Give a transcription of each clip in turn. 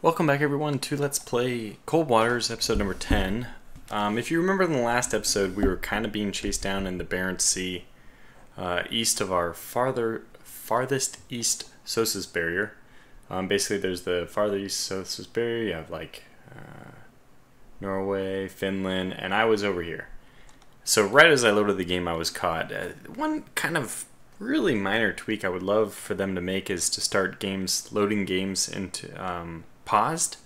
Welcome back everyone to Let's Play Cold Waters episode number 10. Um, if you remember in the last episode we were kind of being chased down in the Barents Sea uh, east of our farther farthest east SOSUS barrier. Um, basically there's the farther east SOSUS barrier, you have like uh, Norway, Finland, and I was over here. So right as I loaded the game I was caught. Uh, one kind of really minor tweak I would love for them to make is to start games, loading games into um, paused.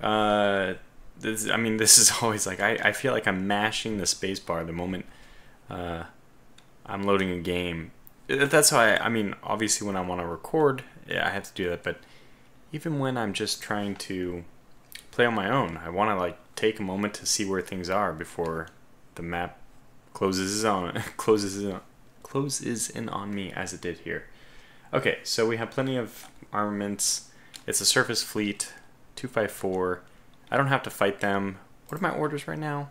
Uh, this, I mean, this is always like I, I feel like I'm mashing the spacebar the moment uh, I'm loading a game. That's how I. I mean, obviously, when I want to record, yeah, I have to do that. But even when I'm just trying to play on my own, I want to like take a moment to see where things are before the map closes on closes in, closes in on me as it did here. Okay, so we have plenty of armaments. It's a surface fleet, 254. I don't have to fight them. What are my orders right now?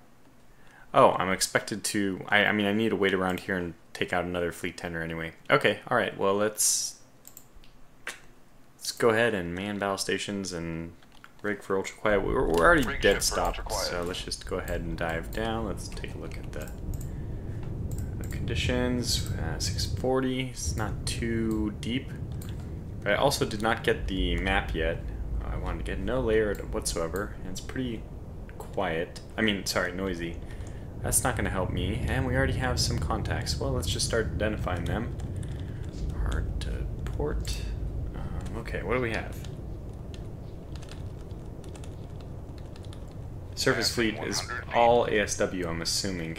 Oh, I'm expected to... I, I mean, I need to wait around here and take out another fleet tender anyway. Okay, alright, well, let's... Let's go ahead and man battle stations and rig for ultra quiet. We're, we're already rig dead stopped, so let's just go ahead and dive down. Let's take a look at the, the conditions. Uh, 640, it's not too deep. I also did not get the map yet. I wanted to get no layer whatsoever, and it's pretty quiet. I mean, sorry, noisy. That's not going to help me, and we already have some contacts. Well, let's just start identifying them. Hard to port. Um, okay, what do we have? Surface fleet is all ASW, I'm assuming.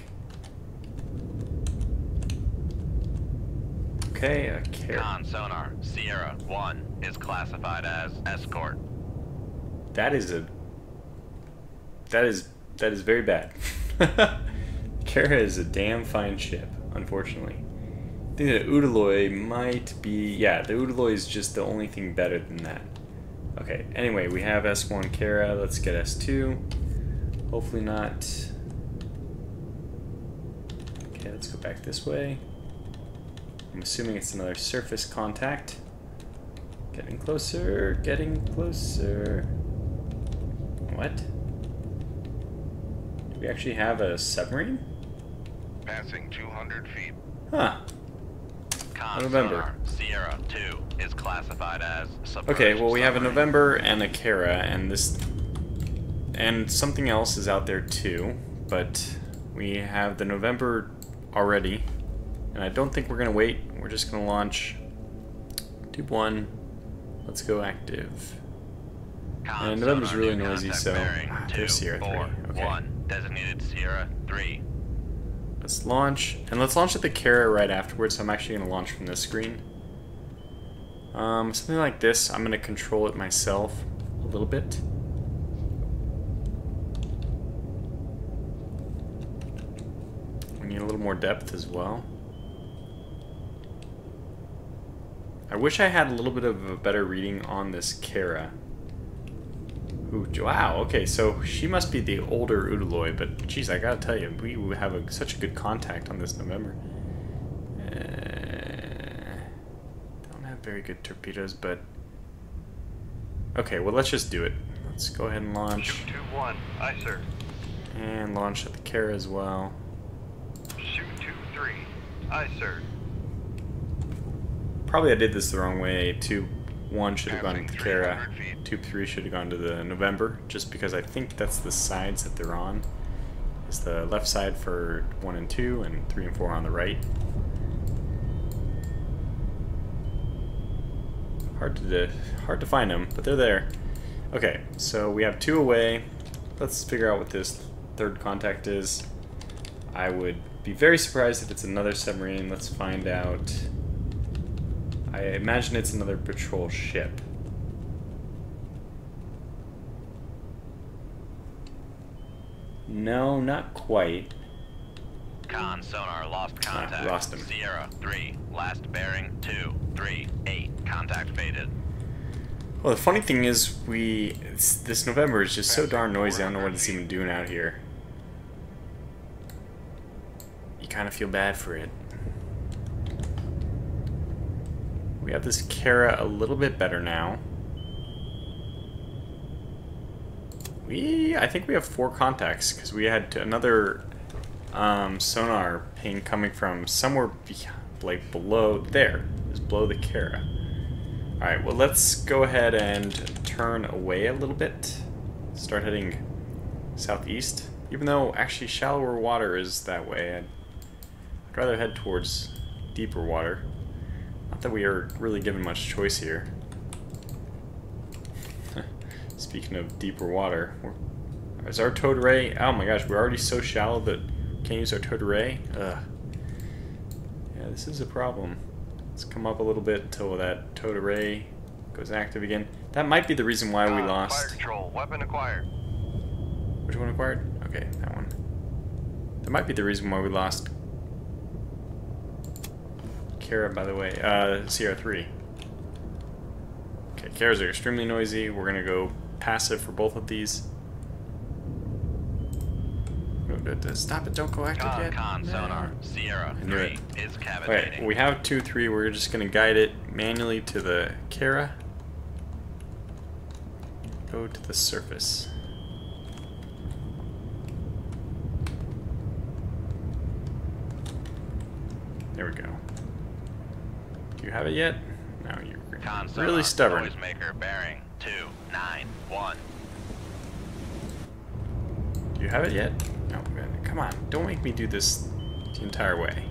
Okay, a. Con sonar, Sierra 1 is classified as escort. That is a... That is... That is very bad. Kara is a damn fine ship, unfortunately. I think that Udaloy might be... Yeah, the Udaloy is just the only thing better than that. Okay, anyway, we have S1 Kara. Let's get S2. Hopefully not... Okay, let's go back this way. I'm assuming it's another surface contact. Getting closer, getting closer. What? Do we actually have a submarine? Passing 200 feet. Huh. November. Sierra 2 is classified as submarine. Okay, well we have a November and a Kara, and this... And something else is out there too, but we have the November already, and I don't think we're going to wait. We're just going to launch Tube 1. Let's go active. and November's really noisy, so ah, there's Sierra 3. Okay. 1, designated Sierra 3. Let's launch, and let's launch at the Kara right afterwards, so I'm actually going to launch from this screen. Um, something like this, I'm going to control it myself a little bit. We need a little more depth as well. I wish I had a little bit of a better reading on this Kara. Ooh, wow, okay, so she must be the older Udaloy, but geez, I gotta tell you, we have a, such a good contact on this November. Uh, don't have very good torpedoes, but... Okay, well, let's just do it. Let's go ahead and launch. Shoot 2-1, aye, sir. And launch at the Kara as well. Shoot 2-3, aye, sir. Probably I did this the wrong way. Tube 1 should have gone to the Kara. Tube 3 should have gone to the November, just because I think that's the sides that they're on. Is the left side for 1 and 2, and 3 and 4 on the right. Hard to, hard to find them, but they're there. Okay, so we have two away. Let's figure out what this third contact is. I would be very surprised if it's another submarine. Let's find out. I imagine it's another patrol ship. No, not quite. Con sonar lost ah, contact. Ah, lost him. Sierra 3, last bearing 2, 3, 8, contact faded. Well, the funny thing is, we this November is just so darn noisy. I don't know what it's even doing out here. You kind of feel bad for it. We have this Kara a little bit better now. We, I think we have four contacts because we had another um, sonar ping coming from somewhere like below there. Is below the Kara. All right. Well, let's go ahead and turn away a little bit. Start heading southeast. Even though actually shallower water is that way, I'd, I'd rather head towards deeper water. That we are really given much choice here. Speaking of deeper water, is our towed array? Oh my gosh, we're already so shallow that can't use our towed array. Ugh. Yeah, this is a problem. Let's come up a little bit until that towed array goes active again. That might be the reason why we uh, Con, lost. Fire control, weapon acquired. Which one acquired? Okay, that one. That might be the reason why we lost Kara, by the way. Uh, Sierra 3. Okay, Karas are extremely noisy. We're gonna go passive for both of these. Oh, d- d- Stop it, don't go active Con, yet. con, No. sonar. Sierra I knew 3 it. is Okay, we have 2-3. We're just gonna guide it manually to the Kara. Go to the surface. There we go. Do you have it yet? No, you're really stubborn. Noisemaker bearing 291. Do you have it yet? No, man, come on. Don't make me do this the entire way.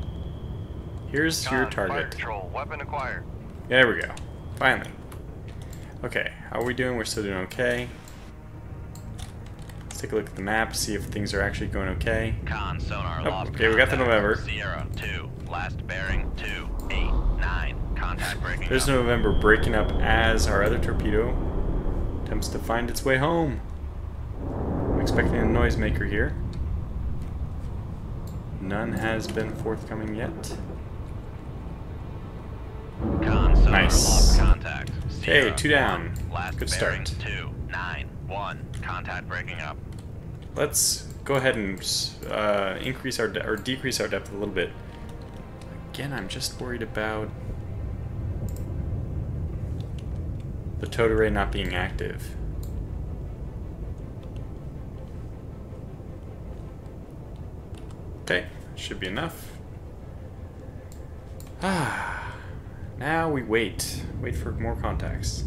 Here's your Con, Fire target. weapon acquired. There we go. Finally. Okay, how are we doing? We're still doing okay. Let's take a look at the map, see if things are actually going okay. Con, sonar, Oh, lost okay, we got the. November. Sierra 2, last bearing 289. Contact breaking There's up. November breaking up as our other torpedo attempts to find its way home. I'm expecting a noisemaker here. None has been forthcoming yet. Con, Nice. Hey, two down. Last Good start. 291. Contact breaking up. Let's go ahead and uh, increase our de- or decrease our depth a little bit. Again, I'm just worried about the towed array not being active. Okay, should be enough. Ah, now we wait. Wait for more contacts.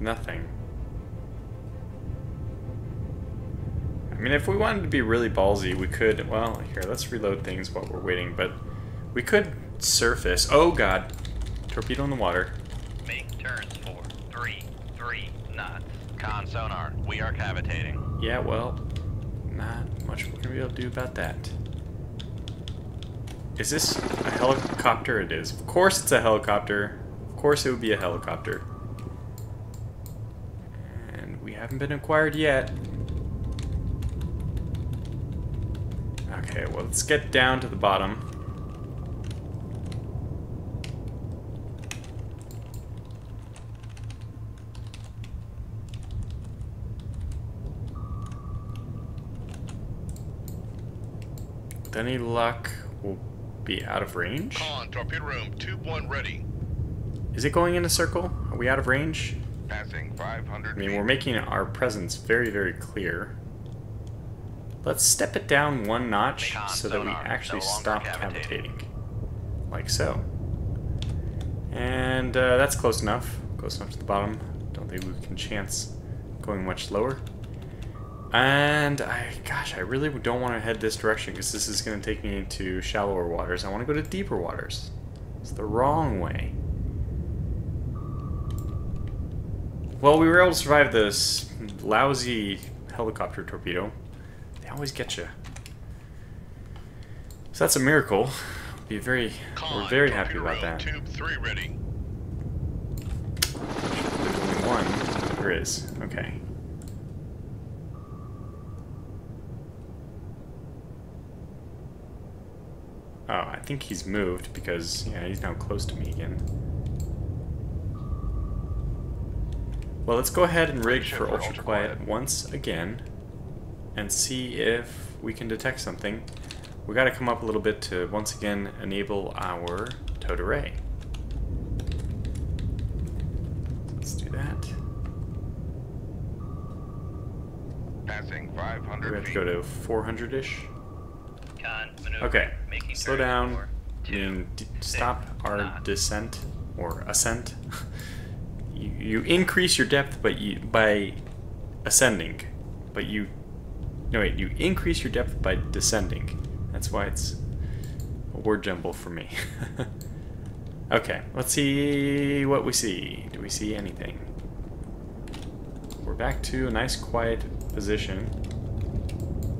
Nothing. Mean, if we wanted to be really ballsy, we could. Well, here, let's reload things while we're waiting. But we could surface. Oh God, torpedo in the water. Make turns for 3, 3 knots. Con, sonar, we are cavitating. Yeah, well, not much we're gonna be able to do about that. Is this a helicopter? It is. Of course, it's a helicopter. Of course, it would be a helicopter. And we haven't been acquired yet. Okay, well, let's get down to the bottom. With any luck, we'll be out of range. Con, torpedo room, tube 1 ready. Is it going in a circle? Are we out of range? Passing 500 I mean, we're making our presence very, very clear. Let's step it down one notch so that we actually stop cavitating. cavitating. Like so. And uh, that's close enough. Close enough to the bottom. Don't think we can chance going much lower. And I, gosh, I really don't want to head this direction because this is going to take me into shallower waters. I want to go to deeper waters. It's the wrong way. Well, we were able to survive this lousy helicopter torpedo. They always get you. So that's a miracle. Be very, we're very happy about that. Tube 3 ready. There's only one. There is. Okay. Oh, I think he's moved because, yeah, he's now close to me again. Well, let's go ahead and rig for ultra quiet once again and see if we can detect something. we got to come up a little bit to once again enable our towed array. Let's do that. Passing 500. We have to go to 400-ish. Con maneuver. Okay, Making slow down. for I mean, two, d- six stop our knots. descent or ascent. you, you increase your depth, but you by ascending, but you no wait, you increase your depth by descending. That's why it's a word jumble for me. okay, let's see what we see. Do we see anything? We're back to a nice quiet position.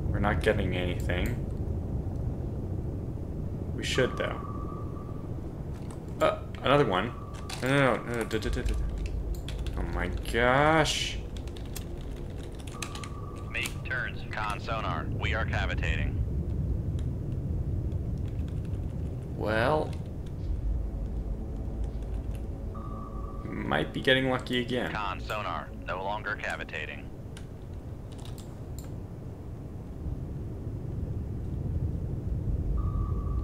We're not getting anything. We should, though. Uh, another one. No, no, no, no. Oh my gosh. Make Con sonar. We are cavitating. Well. Might be getting lucky again. Con sonar. No longer cavitating.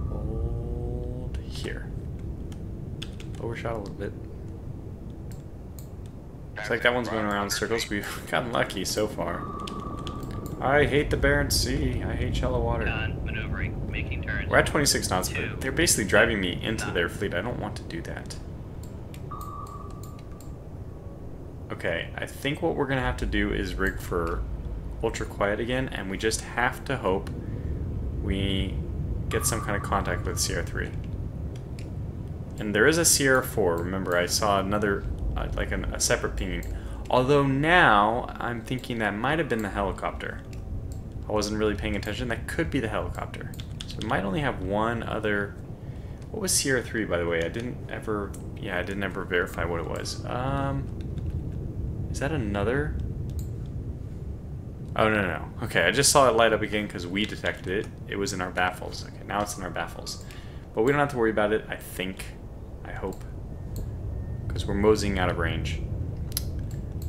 Hold here. Overshot a little bit. Looks like that one's going around circles. We've gotten lucky so far. I hate the Barents Sea. I hate shallow water. Maneuvering. Making turns. We're at 26 knots, Two. but they're basically driving me into their fleet. I don't want to do that. Okay, I think what we're going to have to do is rig for ultra quiet again, and we just have to hope we get some kind of contact with Sierra 3. And there is a Sierra 4. Remember, I saw another, uh, like an, a separate pinging. Although now, I'm thinking that might have been the helicopter. I wasn't really paying attention. That could be the helicopter. So we might only have one other... What was Sierra 3, by the way? I didn't ever... Yeah, I didn't ever verify what it was. Um... Is that another... Oh, no, no, no. Okay, I just saw it light up again because we detected it. It was in our baffles. Okay, now it's in our baffles. But we don't have to worry about it, I think. I hope. Because we're moseying out of range.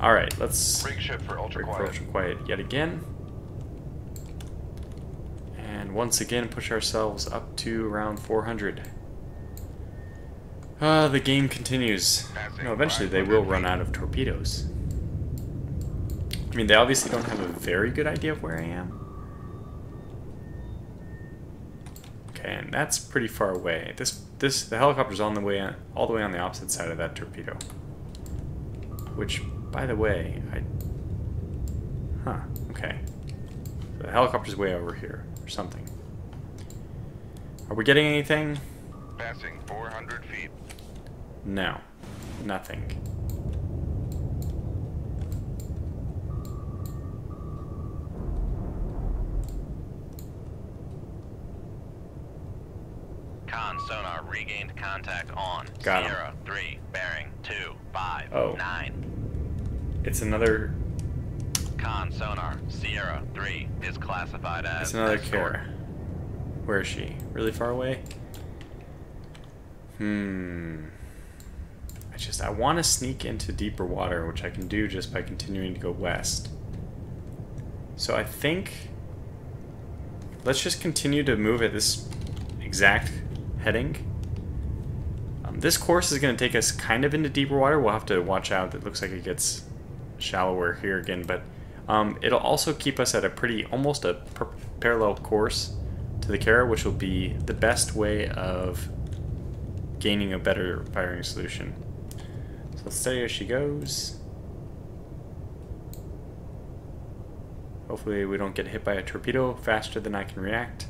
Alright, let's... Rig ship for ultra Break for ultra quiet yet again. And once again push ourselves up to around 400. Uh, the game continues. Know, eventually they will run out of torpedoes. I mean, they obviously don't have a very good idea of where I am. Okay, and that's pretty far away. This, this, the helicopter's on the way, all the way on the opposite side of that torpedo. Which, by the way, I Huh, okay. So the helicopter's way over here, or something. Are we getting anything? Passing 400 feet. No. Nothing. Con sonar regained contact on Got. Sierra 3 bearing 2 5 Oh. 9. It's another Con sonar Sierra 3 is classified as it's another escort. Kara. Where is she? Really far away? Hmm. I just I want to sneak into deeper water, which I can do just by continuing to go west. So I think let's just continue to move at this exact heading. Um, this course is going to take us kind of into deeper water. We'll have to watch out. It looks like it gets shallower here again, but um, it'll also keep us at a pretty, almost a parallel course to the Kara, which will be the best way of gaining a better firing solution. So let's stay as she goes. Hopefully we don't get hit by a torpedo faster than I can react.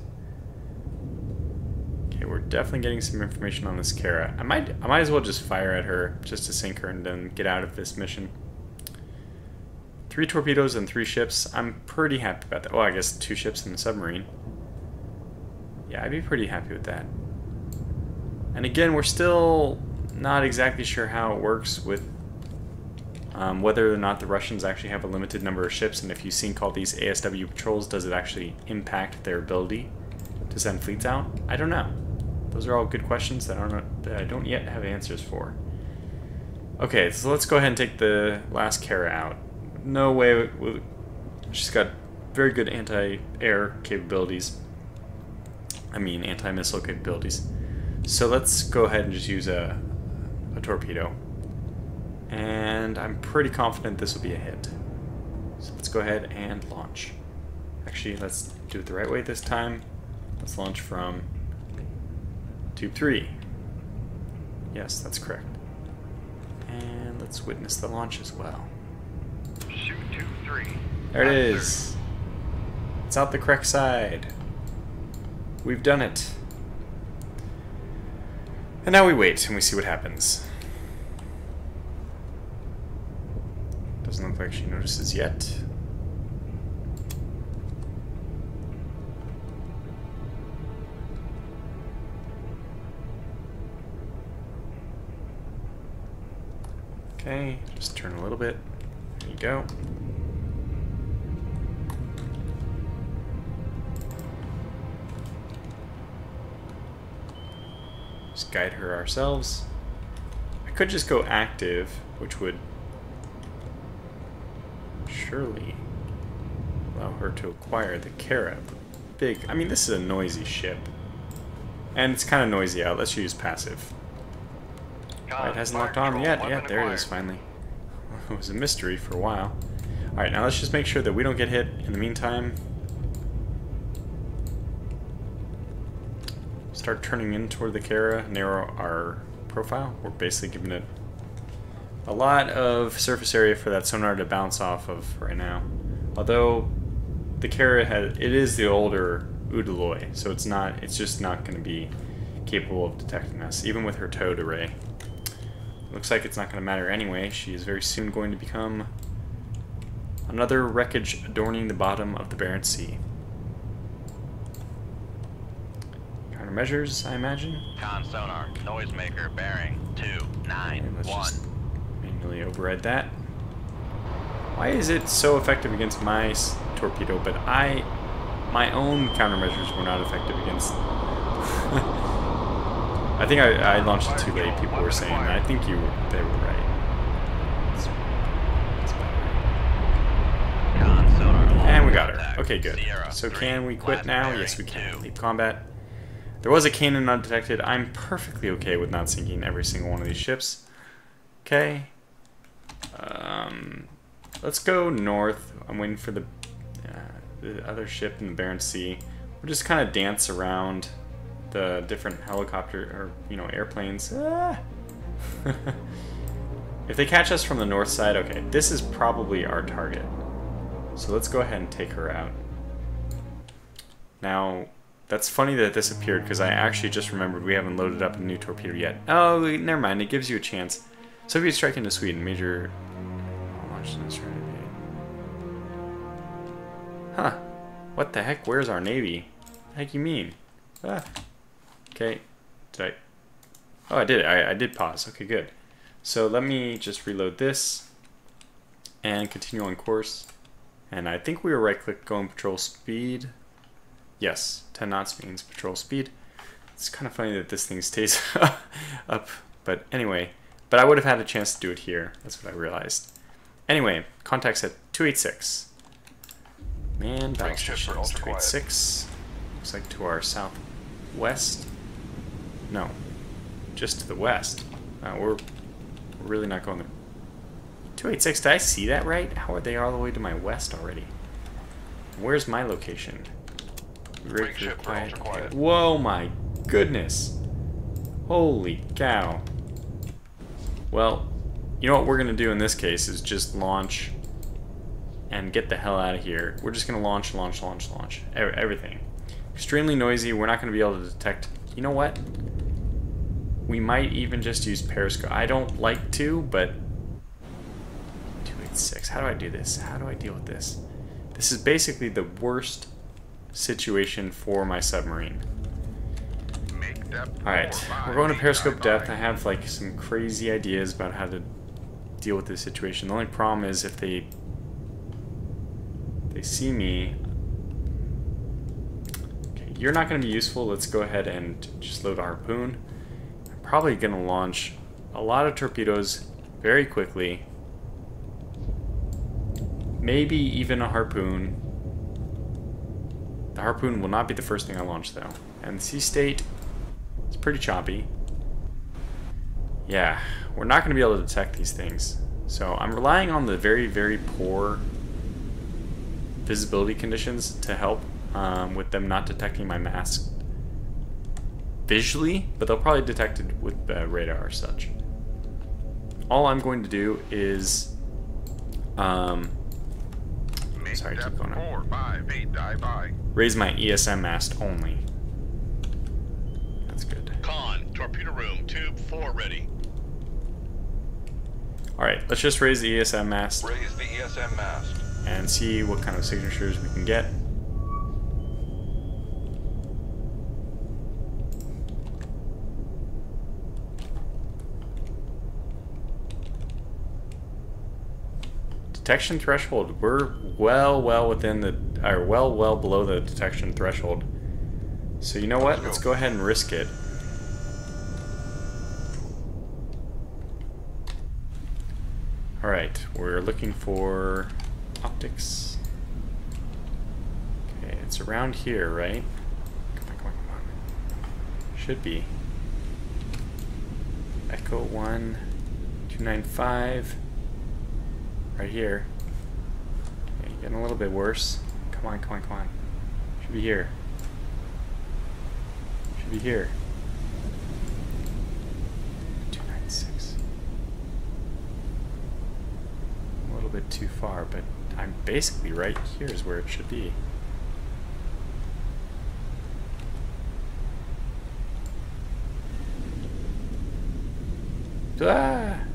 Okay, we're definitely getting some information on this Kara. I might I might as well just fire at her just to sink her and then get out of this mission. Three torpedoes and three ships. I'm pretty happy about that. Oh, I guess two ships and a submarine. Yeah, I'd be pretty happy with that. And again, we're still not exactly sure how it works with um, whether or not the Russians actually have a limited number of ships, and if you sink all these ASW patrols, does it actually impact their ability to send fleets out? I don't know. Those are all good questions that, aren't, that I don't yet have answers for. Okay, so let's go ahead and take the last Kara out. No way. She's got very good anti-air capabilities. I mean anti-missile capabilities. So let's go ahead and just use a, a torpedo. And I'm pretty confident this will be a hit. So let's go ahead and launch. Actually, let's do it the right way this time. Let's launch from tube 3. Yes, that's correct. And let's witness the launch as well. Shoot two three. There it is. It's out the correct side. We've done it. And now we wait and we see what happens. Doesn't look like she notices yet. Okay, just turn a little bit. There you go. Guide her ourselves. I could just go active, which would surely allow her to acquire the Kara. Big. I mean, this is a noisy ship. And it's kind of noisy out. Let's use passive. It hasn't locked on yet. Yeah, there it is finally. It was a mystery for a while. Alright, now let's just make sure that we don't get hit in the meantime. Start turning in toward the Kara, narrow our profile. We're basically giving it a lot of surface area for that sonar to bounce off of right now. Although the Kara has, it is the older Udaloy, so it's not, it's just not going to be capable of detecting us, even with her towed array. Looks like it's not going to matter anyway. She is very soon going to become another wreckage adorning the bottom of the Barents Sea. Countermeasures, I imagine. Con sonar, noisemaker bearing two nine And let's one. just manually override that. Why is it so effective against my s- torpedo, but I, my own countermeasures were not effective against? I think I, I launched it too late. People were saying. I think you, they were right. It's- it's. Con sonar. And we got her. Okay, good. So can we quit now? Yes, we can. Leap combat. There was a cannon undetected. I'm perfectly okay with not sinking every single one of these ships. Okay. Um, let's go north. I'm waiting for the, uh, the other ship in the Barents Sea. We'll just kind of dance around the different helicopter or you know airplanes. Ah. if they catch us from the north side, okay, this is probably our target. So let's go ahead and take her out. Now, that's funny that this appeared because I actually just remembered we haven't loaded up a new torpedo yet. Oh, never mind. It gives you a chance. Soviet strike into Sweden. Major. Huh. What the heck? Where's our navy? The heck you mean? Ah. Okay. Did I? Oh, I did. I, I did pause. Okay, good. So let me just reload this and continue on course. And I think we were right click going patrol speed. Yes, 10 knots means patrol speed. It's kind of funny that this thing stays up, but anyway. But I would have had a chance to do it here. That's what I realized. Anyway, contacts at 286. Man, battle ship for quiet. 286. Looks like to our southwest. No, just to the west. Uh, we're, we're really not going there. 286, did I see that right? How are they all the way to my west already? Where's my location? Rig quiet. Whoa, my goodness. Holy cow. Well, you know what we're going to do in this case is just launch and get the hell out of here. We're just going to launch, launch, launch, launch. Everything. Extremely noisy. We're not going to be able to detect. You know what? We might even just use periscope. I don't like to, but 286. How do I do this? How do I deal with this? This is basically the worst situation for my submarine. Alright, we're going to periscope depth. I have like some crazy ideas about how to deal with this situation. The only problem is if they they see me. Okay, you're not going to be useful. Let's go ahead and just load a harpoon. I'm probably going to launch a lot of torpedoes very quickly. Maybe even a harpoon. The Harpoon will not be the first thing I launch, though. And the Sea State is pretty choppy. Yeah, we're not going to be able to detect these things. So I'm relying on the very, very poor visibility conditions to help um, with them not detecting my mask visually, but they'll probably detect it with uh, radar or such. All I'm going to do is, um, Sorry, keep going on. four, five, eight, dive by. raise my ESM mast only. That's good. Con, torpedo room, tube 4 ready. Alright, let's just raise the ESM mast Raise the ESM mast. and see what kind of signatures we can get. Detection threshold. We're well, well within the, or well, well below the detection threshold. So you know what? Let's go ahead and risk it. Alright, we're looking for optics. Okay, it's around here, right? Come on, come on, come on. Should be. Echo 1, 295. Right here. Okay, getting a little bit worse. Come on, come on, come on. Should be here. Should be here. 296. A little bit too far, but I'm basically right here is where it should be. Ah!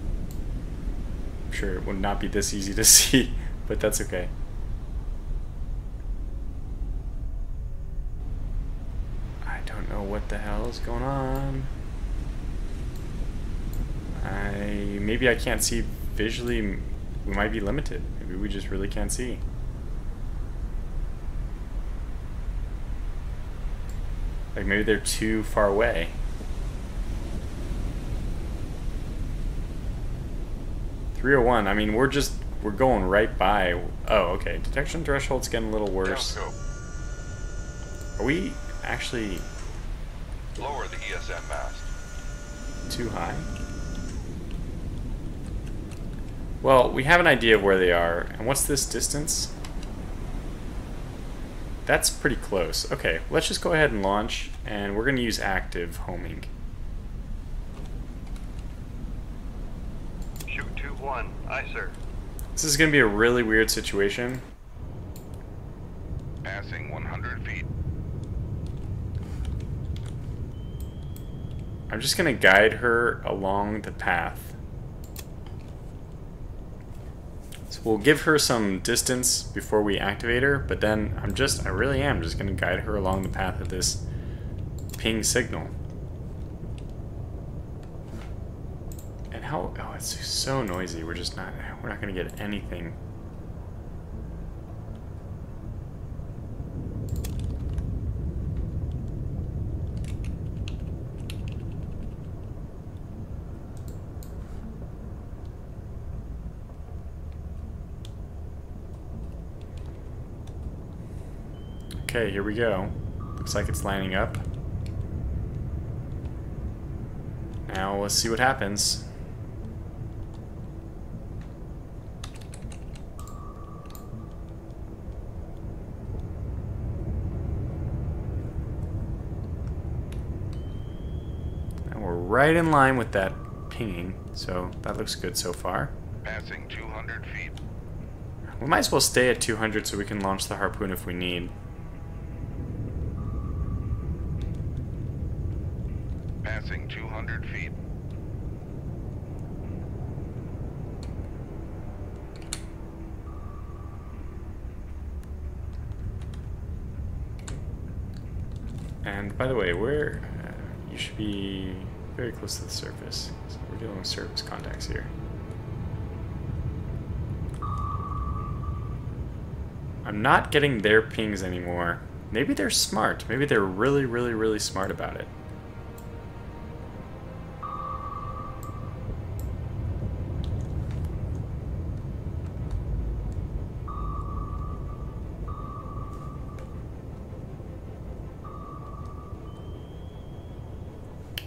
Sure it would not be this easy to see, but that's okay. I don't know what the hell is going on. I maybe I can't see visually. We might be limited. Maybe we just really can't see. Like maybe they're too far away. Three oh one. I mean, we're just we're going right by. Oh, okay. Detection threshold's getting a little worse. Are we actually Lower the ESM mast. too high? Well, we have an idea of where they are. And what's this distance? That's pretty close. Okay, let's just go ahead and launch, and we're going to use active homing. Shoot two one. Aye, sir. This is going to be a really weird situation. Passing 100 feet. I'm just going to guide her along the path. So we'll give her some distance before we activate her, but then I'm just, I really am just going to guide her along the path of this ping signal. And how, oh, it's so noisy. We're just not, we're not going to get anything. Okay, here we go. Looks like it's lining up. Now let's see what happens. And we're right in line with that pinging, so that looks good so far. Passing 200 feet. We might as well stay at 200 so we can launch the harpoon if we need. Passing 200 feet. And by the way, we're uh, you should be very close to the surface. So we're dealing with surface contacts here. I'm not getting their pings anymore. Maybe they're smart. Maybe they're really, really, really smart about it.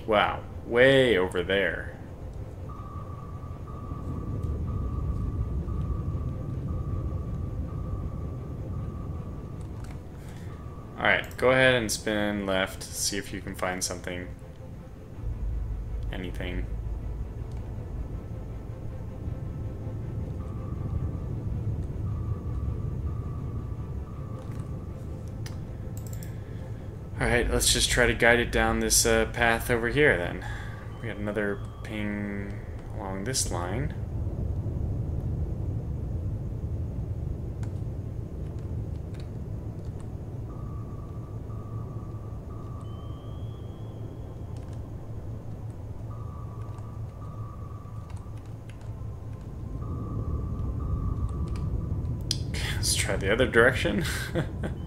Wow, way over there. Alright, go ahead and spin left, see if you can find something. Anything. Alright, let's just try to guide it down this uh, path over here then. We got another ping along this line. Let's try the other direction.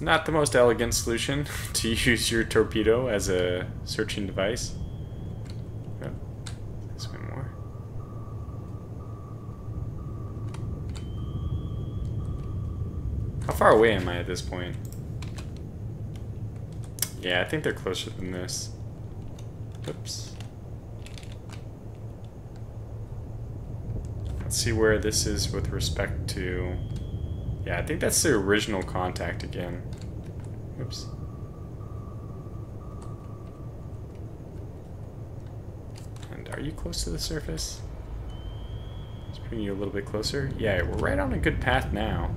not the most elegant solution to use your torpedo as a searching device. Oh, more. How far away am I at this point? Yeah, I think they're closer than this. Oops. Let's see where this is with respect to... Yeah, I think that's the original contact again. Oops. And are you close to the surface? Let's bring you a little bit closer. Yeah, we're right on a good path now.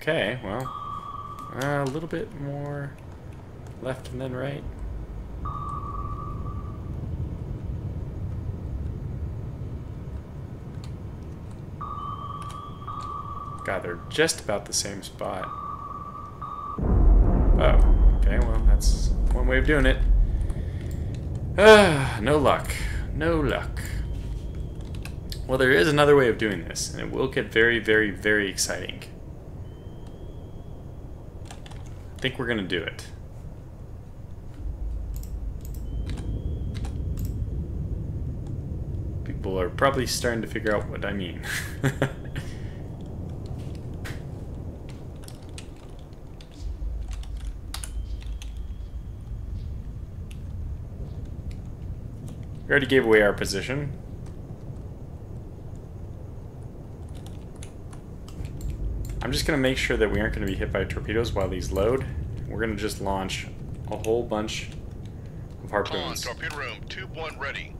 Okay, well, uh, a little bit more left and then right. God, they're just about the same spot. Oh, okay, well, that's one way of doing it. Ah, no luck. No luck. Well, there is another way of doing this, and it will get very, very, very exciting. I think we're gonna do it. People are probably starting to figure out what I mean. we already gave away our position. I'm just going to make sure that we aren't going to be hit by torpedoes while these load. We're going to just launch a whole bunch of harpoons. torpedo room, tube one ready.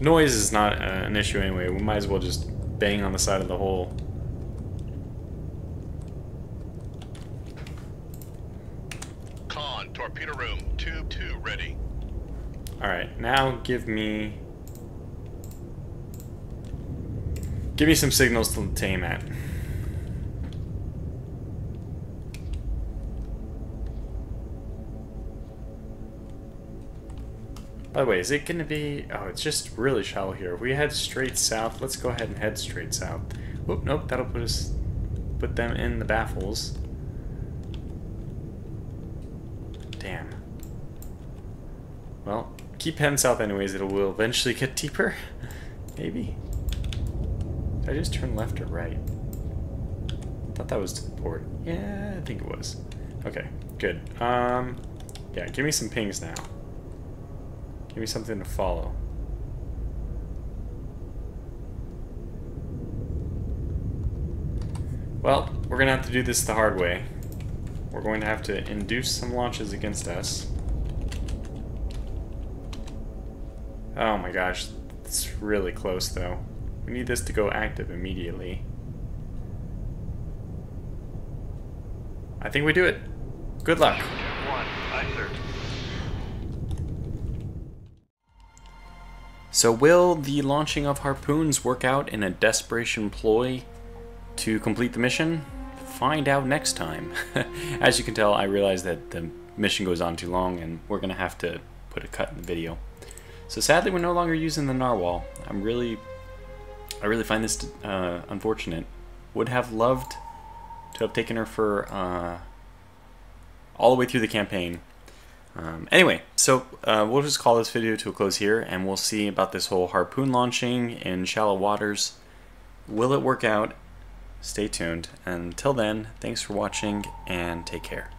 Noise is not uh, an issue anyway. We might as well just bang on the side of the hole. Con, torpedo room, tube two ready. Alright, now give me... Give me some signals to, tame at. By the way, is it going to be... Oh, it's just really shallow here. If we head straight south, let's go ahead and head straight south. Whoop, nope, that'll put us... Put them in the baffles. Damn. Well, keep heading south anyways. It will eventually get deeper. Maybe. Did I just turn left or right? I thought that was to the port. Yeah, I think it was. Okay, good. Um, yeah, give me some pings now. Give me something to follow. Well, we're gonna have to do this the hard way. We're going to have to induce some launches against us. Oh my gosh, it's really close though. We need this to go active immediately. I think we do it. Good luck. One. So will the launching of harpoons work out in a desperation ploy to complete the mission? Find out next time. As you can tell, I realize that the mission goes on too long and we're going to have to put a cut in the video. So sadly, we're no longer using the narwhal. I'm really, I really find this uh, unfortunate. Would have loved to have taken her for uh, all the way through the campaign. Um, anyway, so uh, we'll just call this video to a close here, and we'll see about this whole harpoon launching in shallow waters. Will it work out? Stay tuned. Until then, thanks for watching, and take care.